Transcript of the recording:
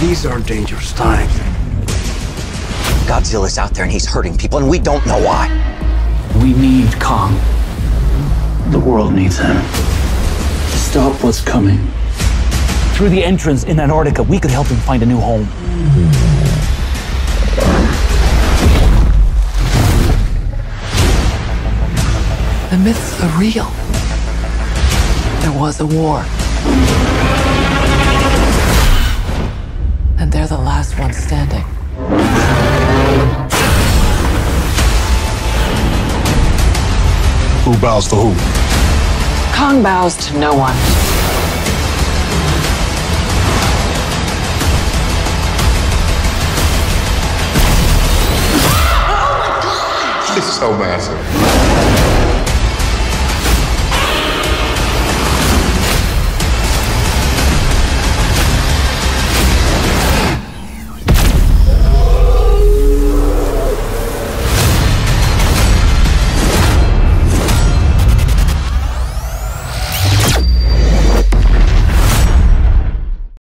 These are dangerous times. Godzilla's out there and he's hurting people, and we don't know why. We need Kong. The world needs him. Stop what's coming. Through the entrance in Antarctica, we could help him find a new home. The myths are real. There was a war. And they're the last ones standing. Who bows to who? Kong bows to no one. Oh my God! It's so massive.